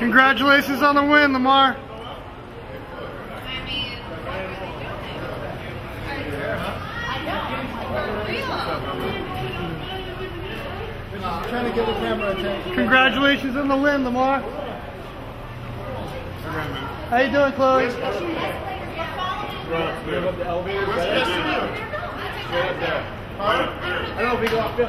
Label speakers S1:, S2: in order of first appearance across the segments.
S1: Congratulations on the win, Lamar.
S2: Trying to get the camera attention.
S1: Congratulations on the win, Lamar. How you doing,
S2: Khloe? The elevator. Right up there. I don't know if we go up there.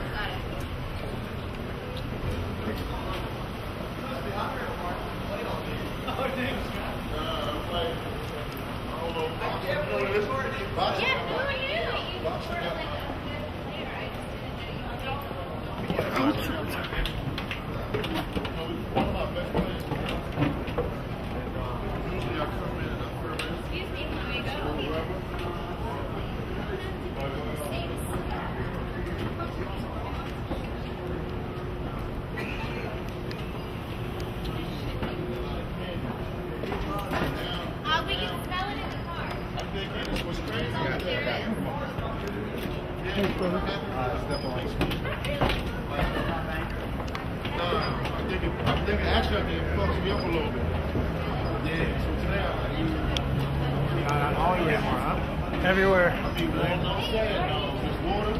S3: Uh, we can smell it in the car.
S4: I think, it, I think actually I think it fucks me up a little bit. Yeah, so today I
S2: All you have, huh?
S1: Everywhere.
S4: I be warm outside, no, just water.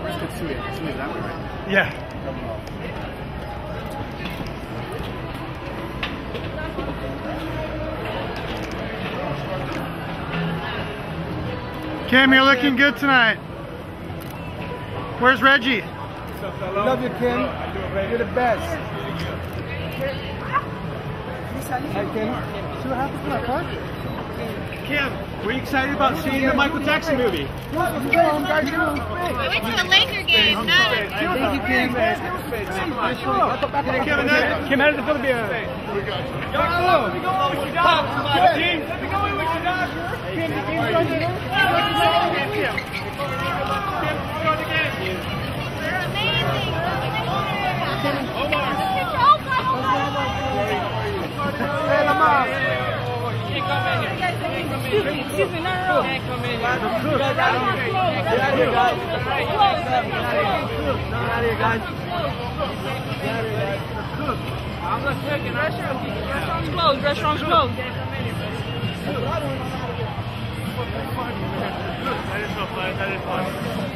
S2: Where's Katsuya? Katsuya's that way, right?
S1: Yeah. Kim, you're looking good tonight. Where's Reggie?
S2: Love you, Kim. You're the best. Hi, Kim. See what happened to my car?
S5: Kim, were you excited about seeing the Michael Jackson movie?
S2: What? What's going on, guys?
S3: We went to the Laker game.
S2: You, Kim.
S5: Kim, how did it me go go. Kim, the Kim, Kim. Kim, go on the game.
S3: They're amazing.
S5: Omar.
S2: Hey, Lamar.
S5: You can't come in here. You can't come in here.
S3: Excuse me, no, no, no.
S5: Can't come in here. You guys out of here.
S2: Get out of here, guys. Get out of here, guys. Get out of here, guys.
S5: I'm not taking Restaurant's closed. Restaurant's closed. That is so fun. That is fun.